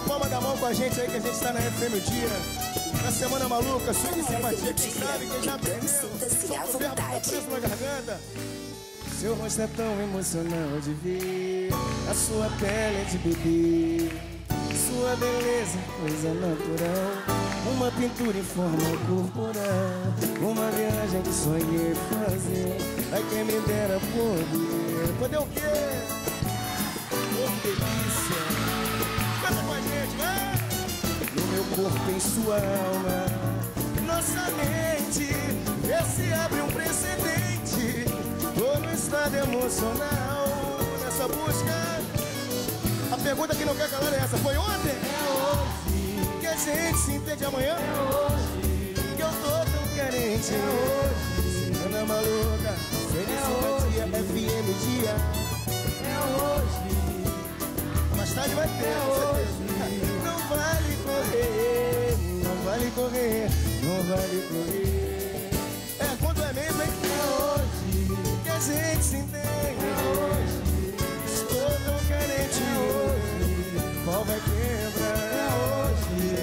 na palma da mão com a gente aí que a gente tá na FM Dia. Na Semana Maluca, swing simpatia, quem sabe, quem já aprendeu. Só o verbo tá preso na garganta. Seu rosto é tão emocional de ver A sua pele é de bebê Sua beleza, coisa natural Uma pintura em forma corporal Uma viagem que sonhei fazer Ai quem me dera poder Poder o quê? Corpo, em sua alma. Nossa mente Vê se abre um precedente. No estado emocional Nessa busca. A pergunta que não quer calar é essa Foi ontem? É hoje. Que a gente se entende amanhã? É hoje. Que eu tô tão carente. É hoje. Ana maluca Felicidade é FM dia É hoje. Mais tarde vai ter, com certeza. Não vale correr. É quando é mesmo, hein? É hoje que a gente se entende. É hoje. Estou tão carente hoje. Qual vai quebrar? É hoje.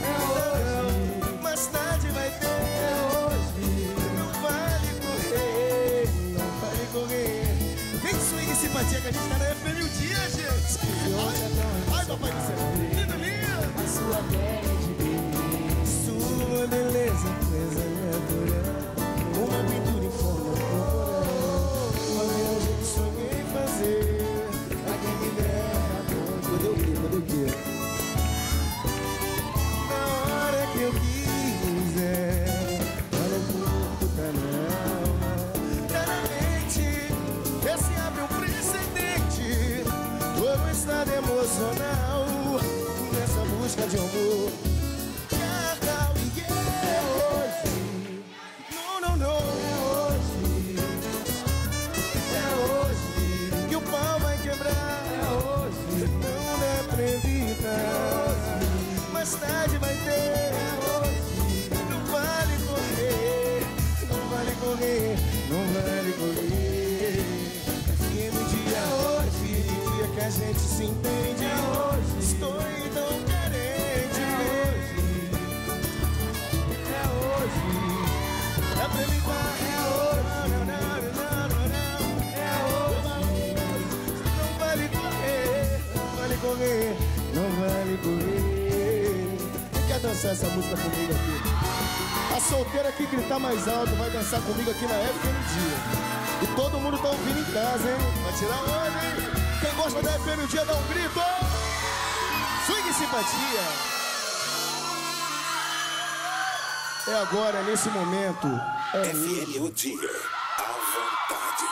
É hoje. Mais tarde vai ter. É hoje. Não vale correr, não vale correr. Vem swing simpatia que a gente Estado emocional. Nessa busca de amor. Carnal, yeah. É hoje. Não, não, não. É hoje. É hoje. Que o pau vai quebrar. É hoje. Não dá pra evitar. É hoje. Mais tarde vai ter. É hoje. Não vale correr. Não vale correr. Não vale correr. Gente se entende. É hoje. Estou tão carente. É hoje. É hoje. É pra mim. É. É correr. Não vale correr. Quem quer dançar essa música comigo aqui? A solteira que gritar mais alto vai dançar comigo aqui na FM Dia. E todo mundo tá ouvindo em casa, hein? Vai tirar onda, hein? Gosta da FM Dia dá um grito. Swing simpatia. É agora, nesse momento. É FM o dia. À vontade.